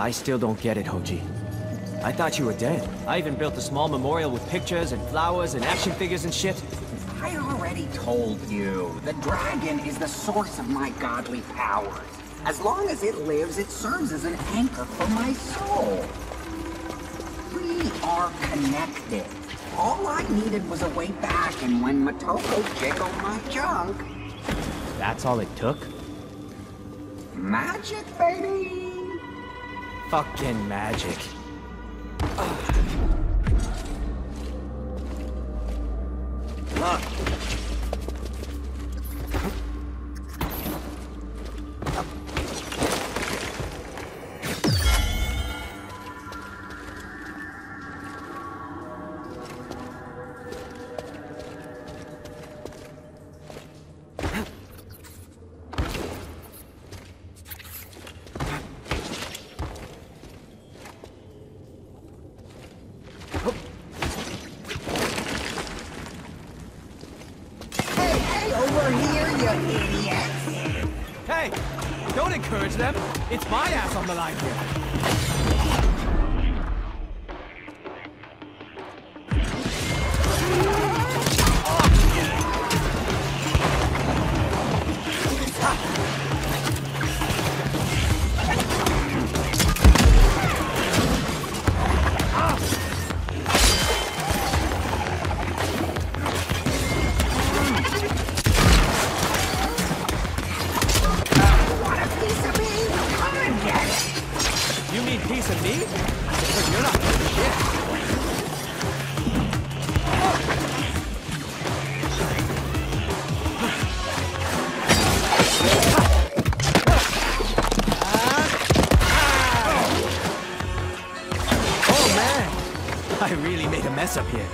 I still don't get it, Hoji. I thought you were dead. I even built a small memorial with pictures and flowers and action figures and shit. I already told you. The dragon is the source of my godly powers. As long as it lives, it serves as an anchor for my soul. We are connected. All I needed was a way back, and when Motoko jiggled my junk... That's all it took? Magic, baby! Fucking magic. Look. 下篇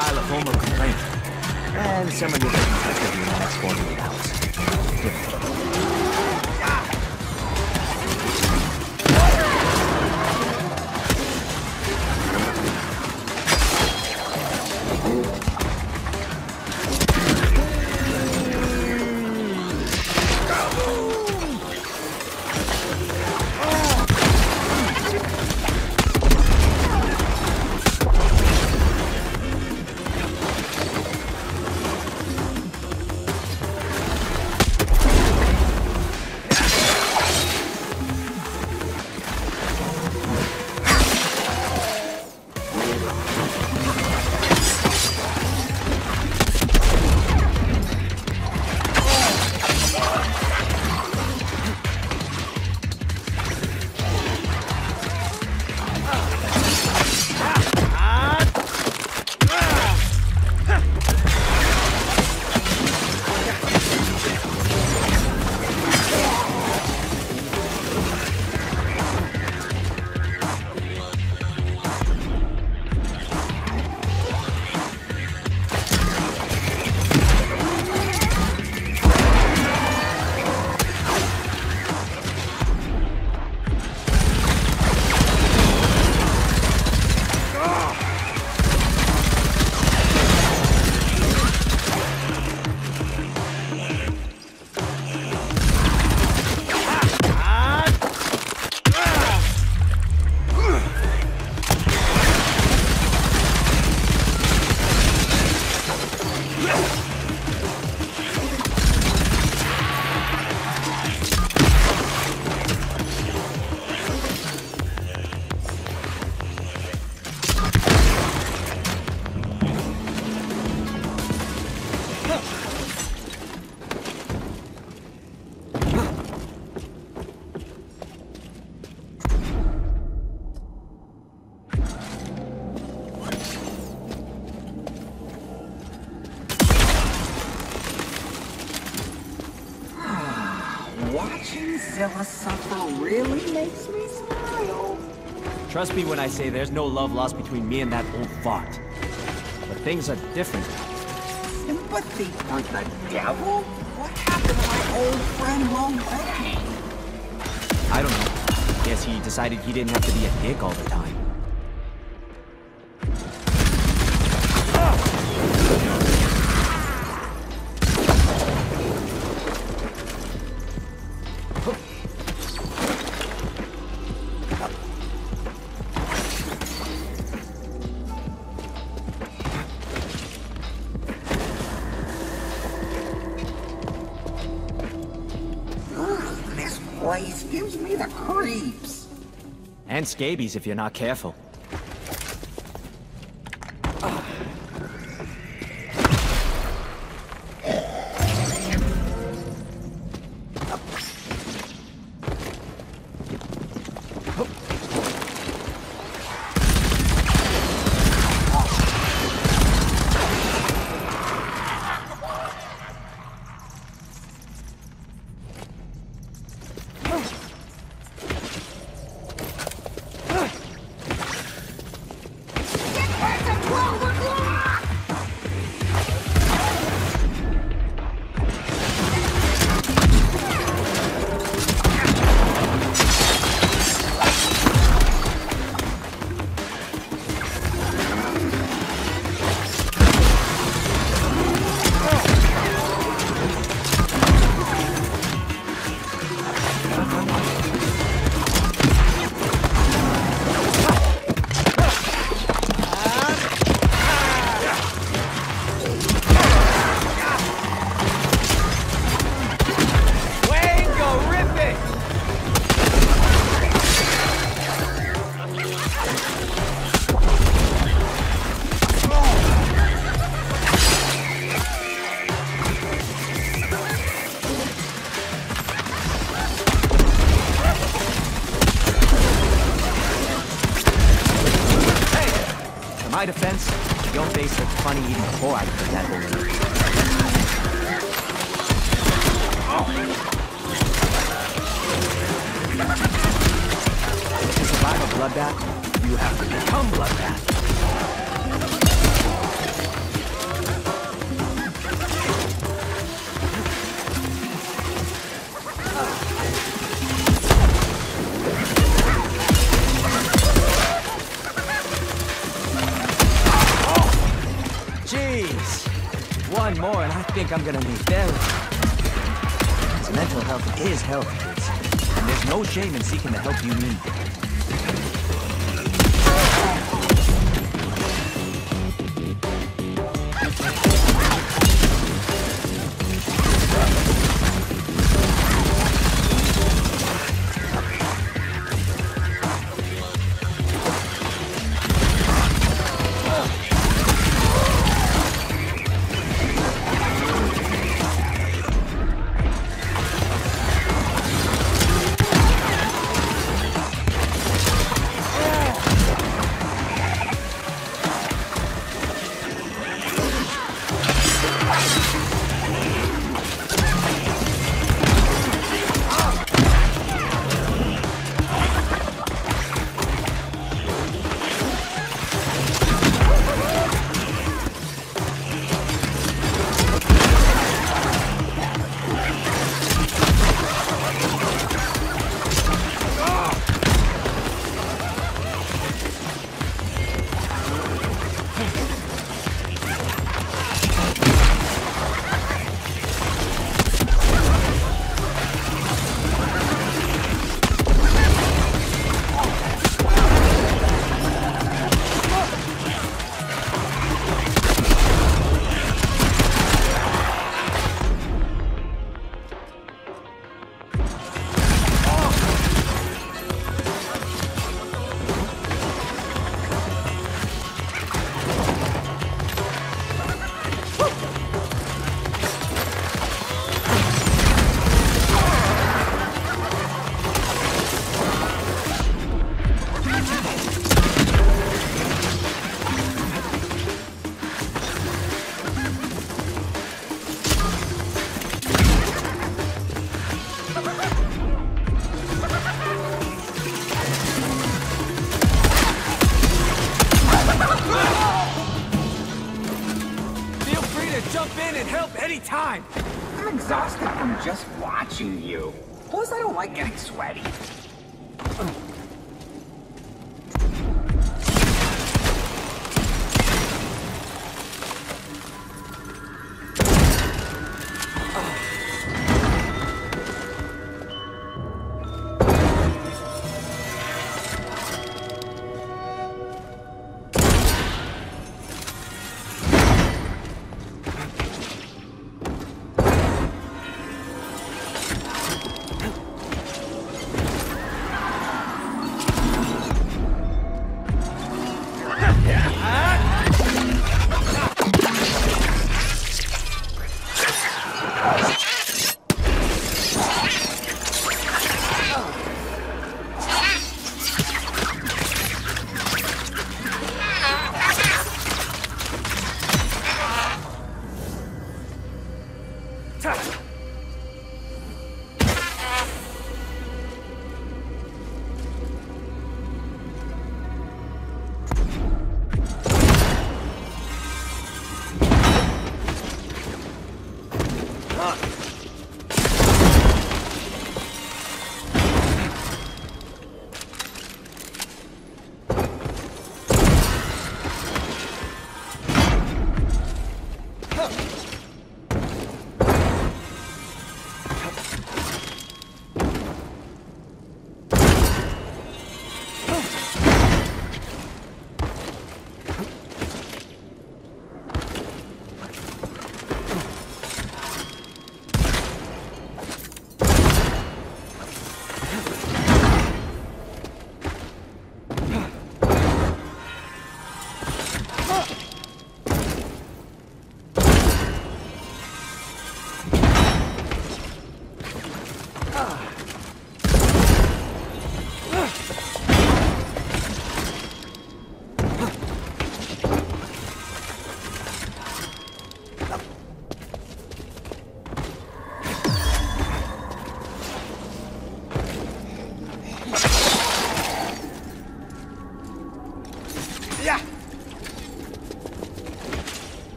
file a formal complaint. And someone will Trust me when I say there's no love lost between me and that old fart. But things are different. Sympathy for the devil? What happened to my old friend Lorraine? I don't know. Guess he decided he didn't have to be a dick all the time. Scabies if you're not careful. Jeez! One more and I think I'm gonna need therapy. Mental health is health, kids. And there's no shame in seeking the help you need.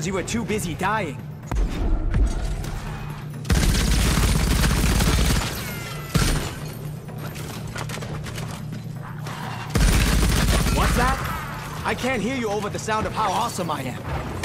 Because you were too busy dying. What's that? I can't hear you over the sound of how awesome I am.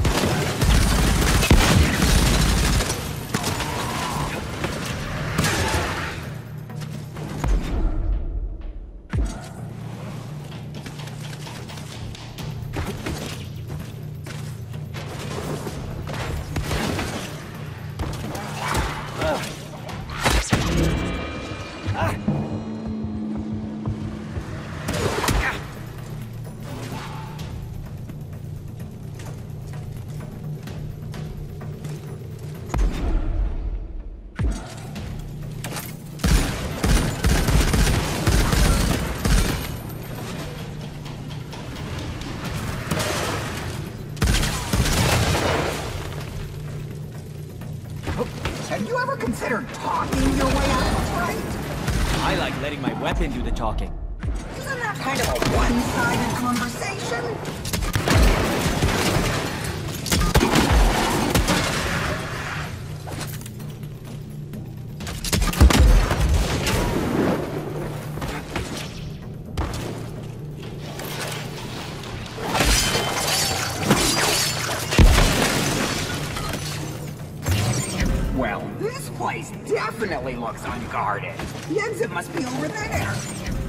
Definitely looks unguarded. The exit must be over there.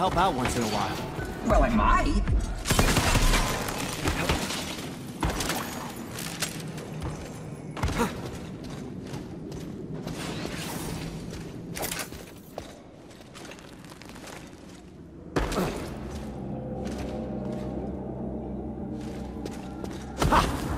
Help out once in a while. Well, I might. Now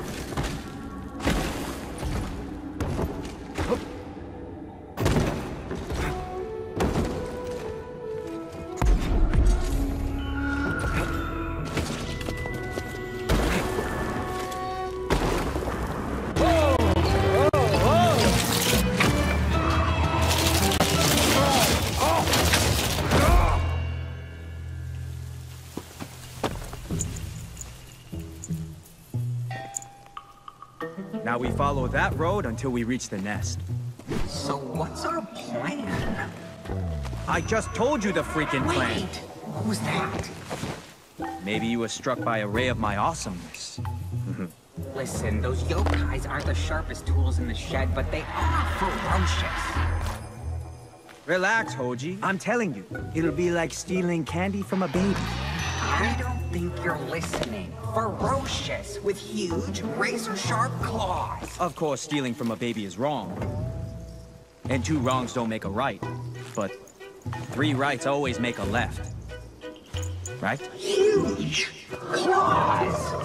follow that road until we reach the nest. So what's our plan? I just told you the freaking plan. Wait, who's that? Maybe you were struck by a ray of my awesomeness. Listen, those yokais aren't the sharpest tools in the shed, but they are ferocious. Relax, Hoji. I'm telling you, it'll be like stealing candy from a baby. I don't think you're listening. Ferocious, with huge, razor-sharp claws. Of course, stealing from a baby is wrong. And two wrongs don't make a right. But three rights always make a left. Right? Huge claws.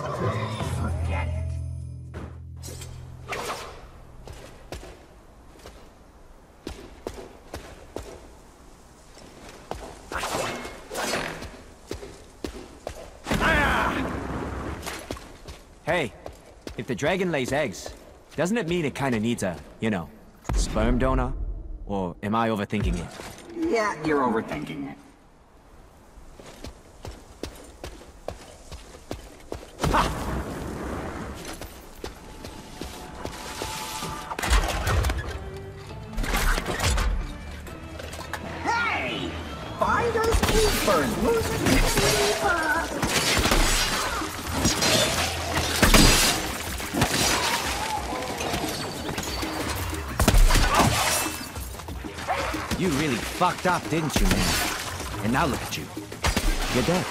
Hey, if the dragon lays eggs, doesn't it mean it kind of needs a, you know, sperm donor? Or am I overthinking it? Yeah, you're overthinking it. Fucked up, didn't you, man? And now look at you. You're dead.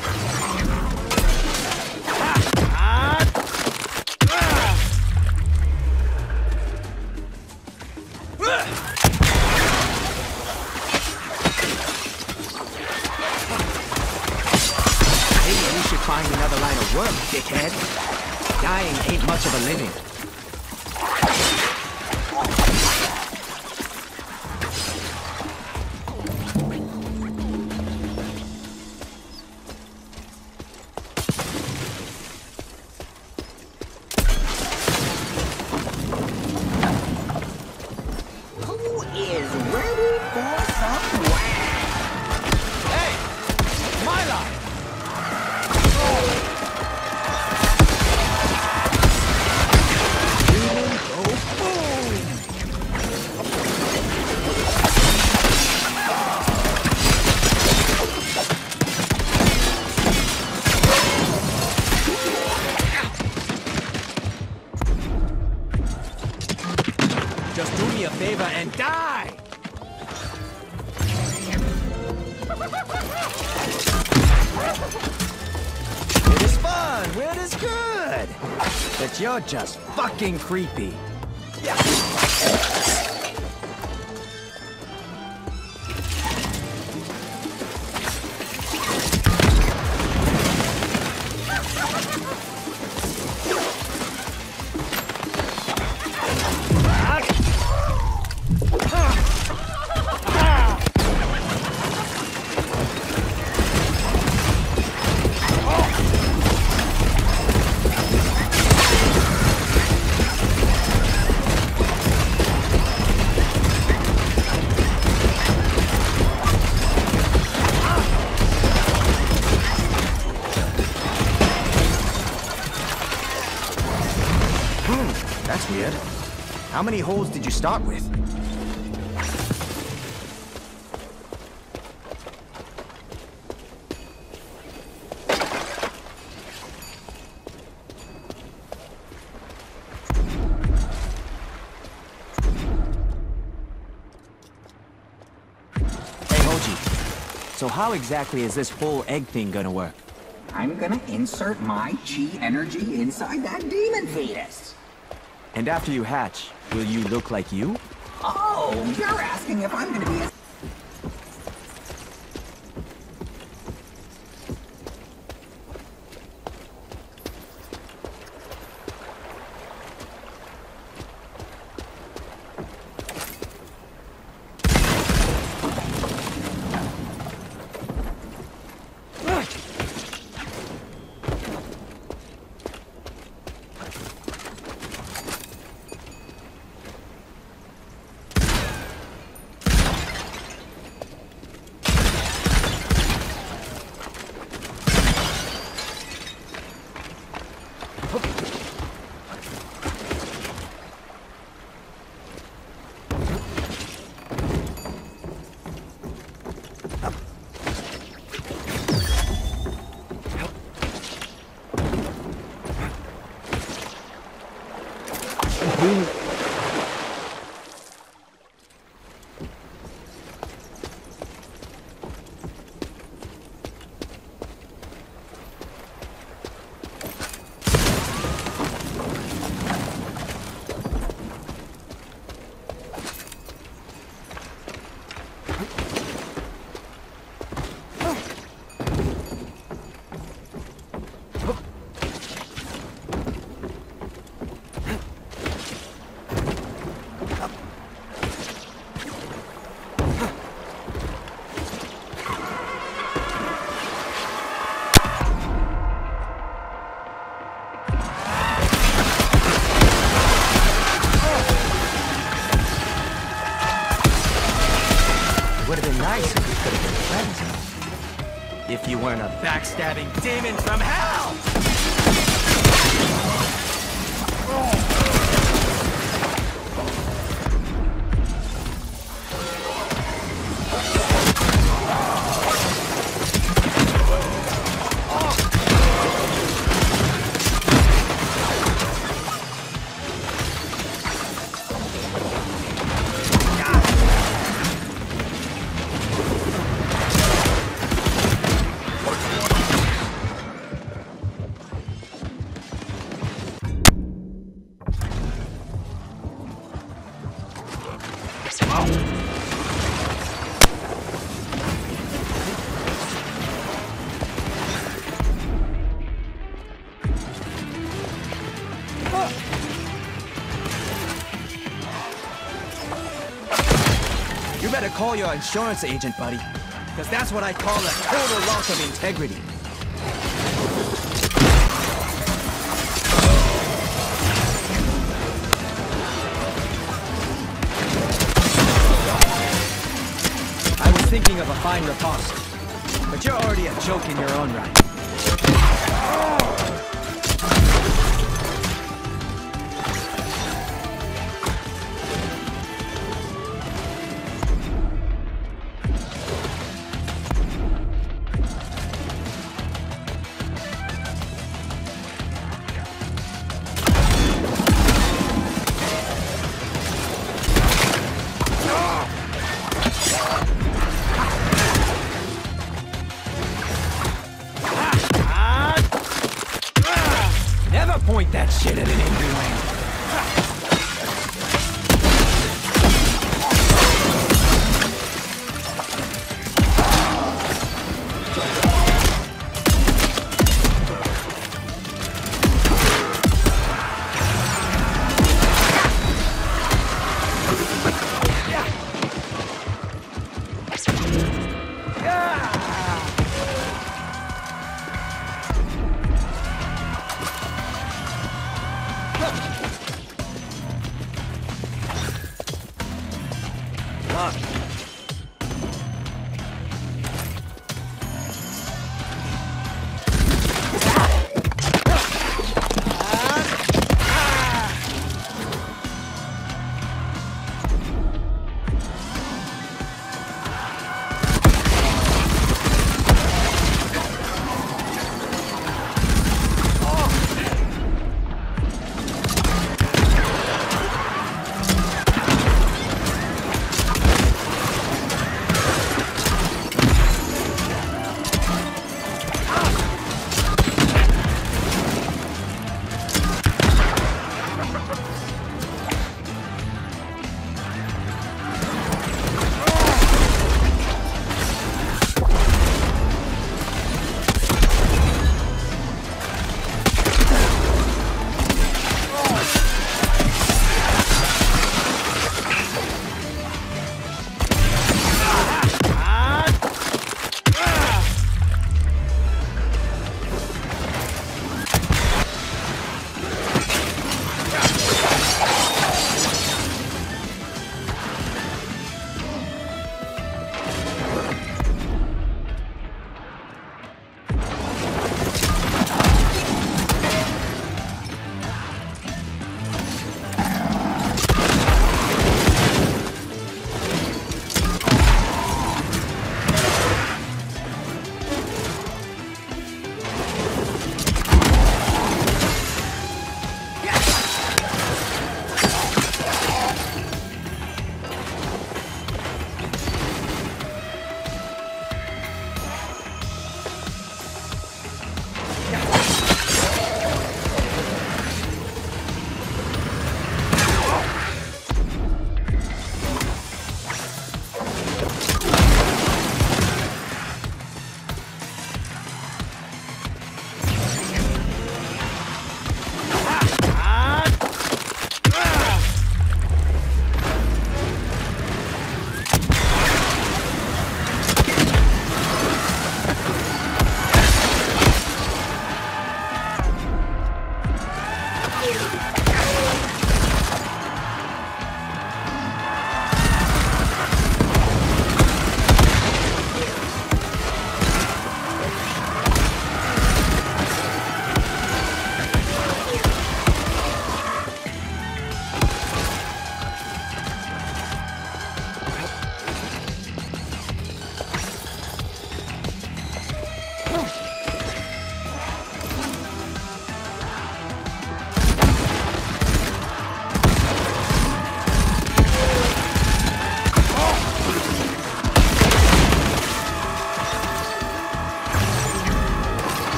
Maybe we should find another line of work, dickhead. Dying ain't much of a living. Just fucking creepy. How many holes did you start with? Hey, Hoji. So how exactly is this whole egg thing gonna work? I'm gonna insert my chi energy inside that demon fetus. And after you hatch, will you look like you? Oh, you're asking if I'm gonna be a... backstabbing demon from hell! Your insurance agent, buddy. Because that's what I call a total loss of integrity. I was thinking of a fine riposte, but you're already a joke in your own right.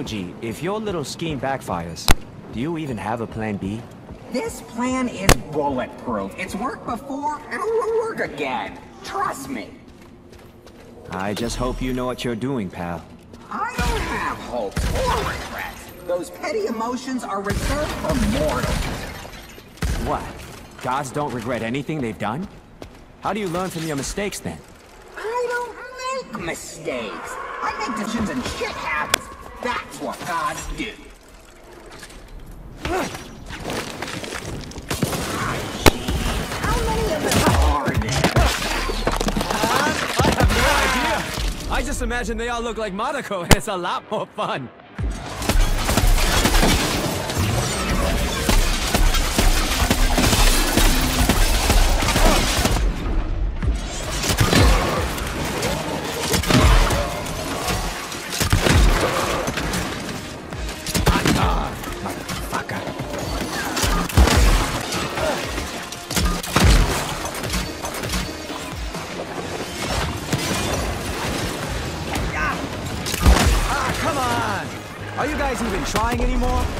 Hoji, if your little scheme backfires, do you even have a plan B? This plan is bulletproof. It's worked before, and it will work again. Trust me. I just hope you know what you're doing, pal. I don't have hopes or regrets. Those petty emotions are reserved for mortals. What? Gods don't regret anything they've done? How do you learn from your mistakes then? I don't make mistakes. I make decisions and shit happens. That's what gods do. How many of them are there? I have no idea! I just imagine they all look like Monaco and it's a lot more fun. Guys even trying anymore?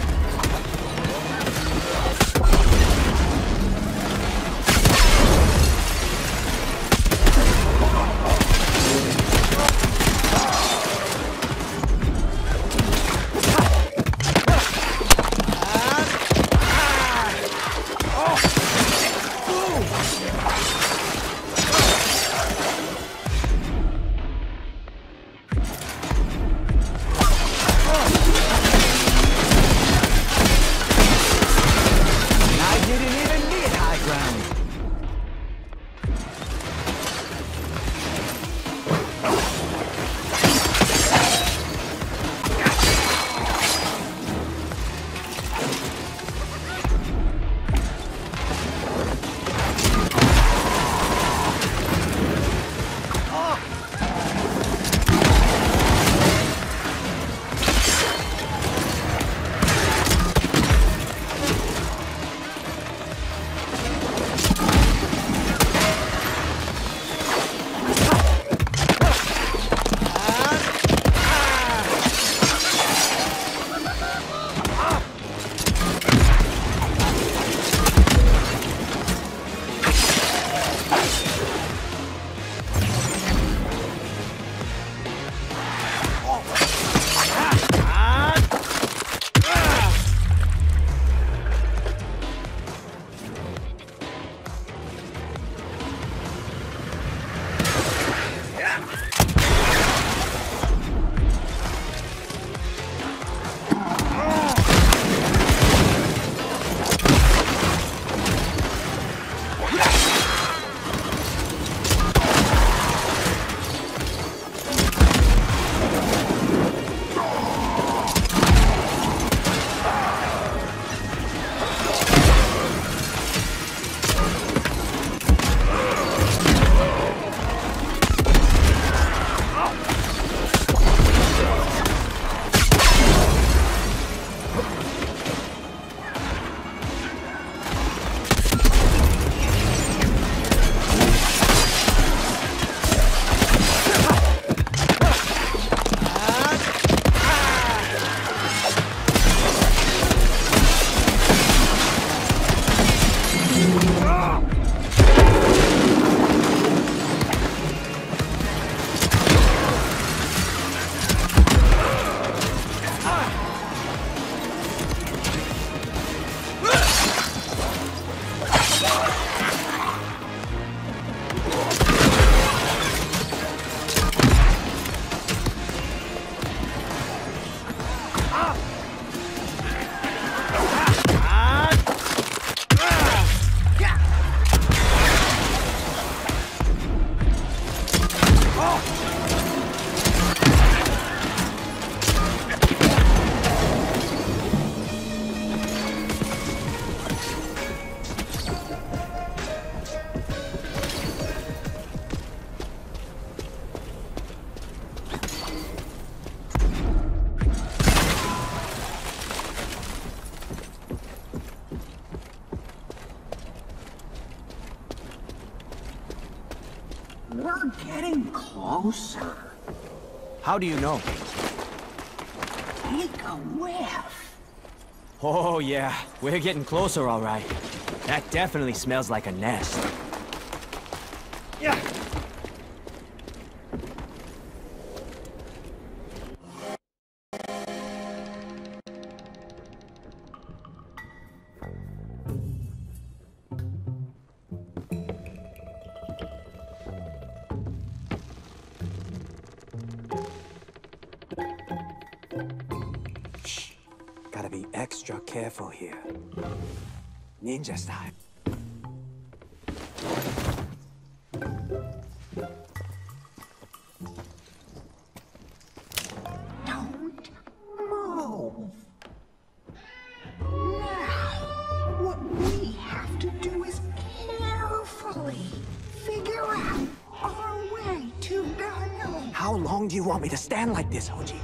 Do you know? Take a whiff. Oh, yeah. We're getting closer, all right. That definitely smells like a nest. Extra careful here. Ninja style. Don't move. Now, what we have to do is carefully figure out our way to Daniel. How long do you want me to stand like this, Hoji?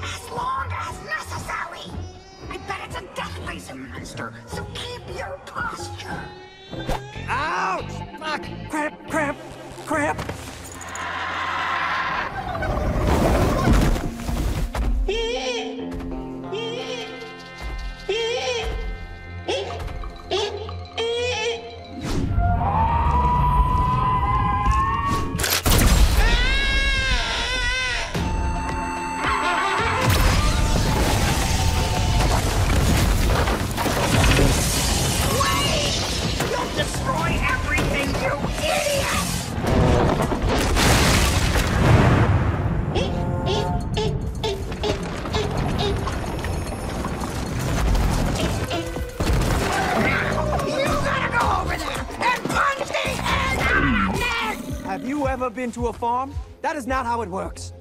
You ever been to a farm? That is not how it works.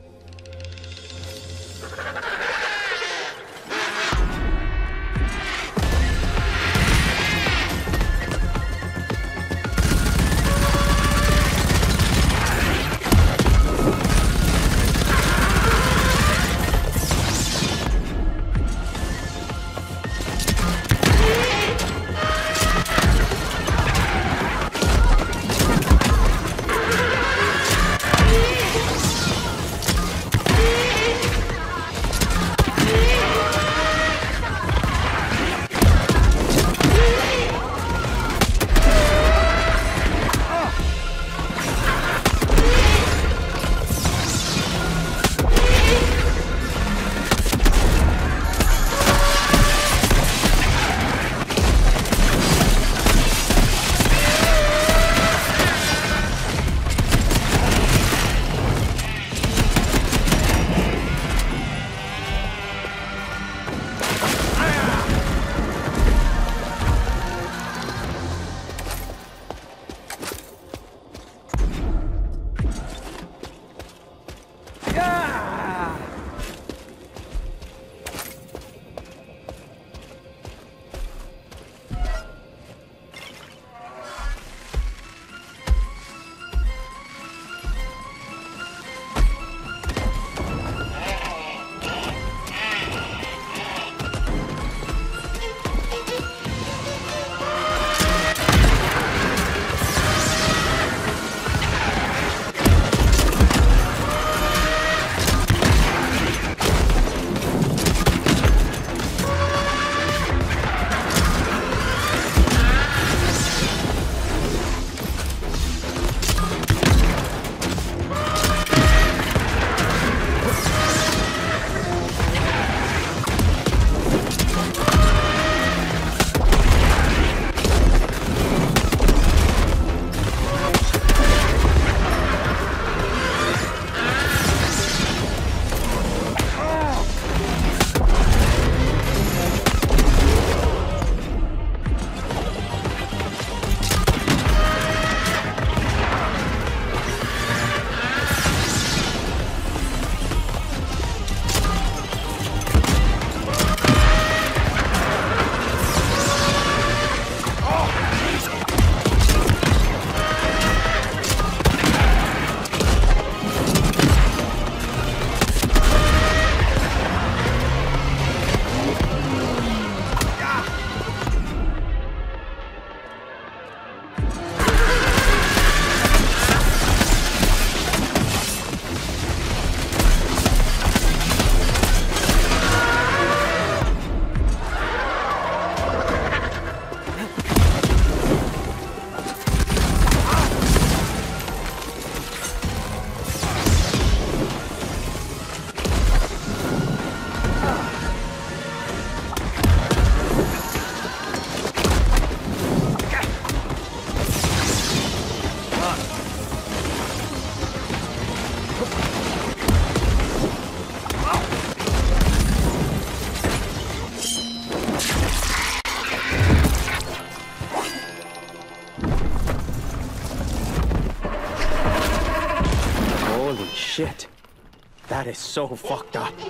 So fucked up.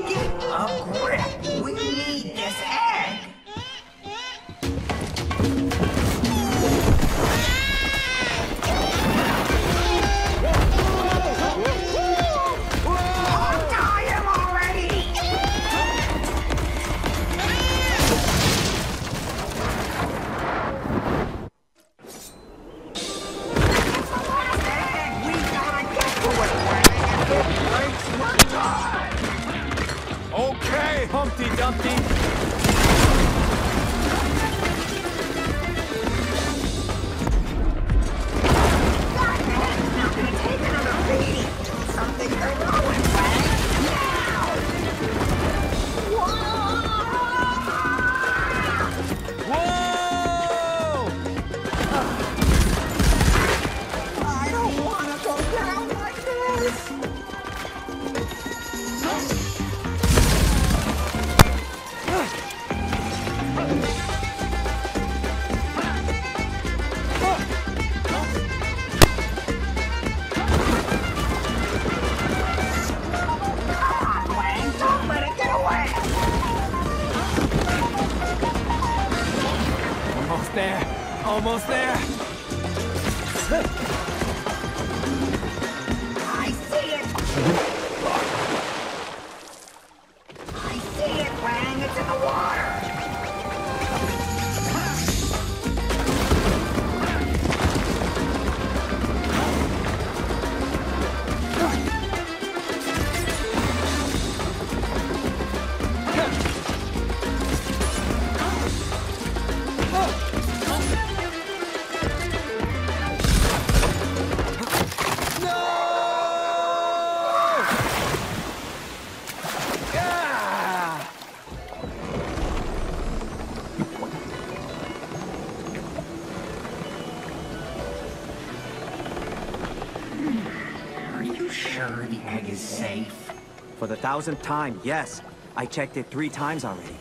Thousandth time, yes. I checked it three times already.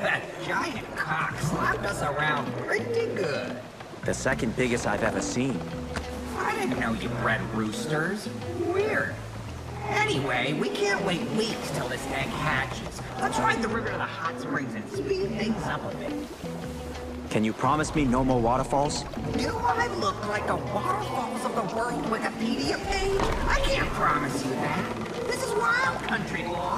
That giant cock slapped us around pretty good. The second biggest I've ever seen. I didn't know you bred roosters. Weird. Anyway, we can't wait weeks till this egg hatches. Let's ride the river to the hot springs and speed things up a bit. Can you promise me no more waterfalls? Do I look like a Waterfalls of the World Wikipedia page? I can't promise wild country.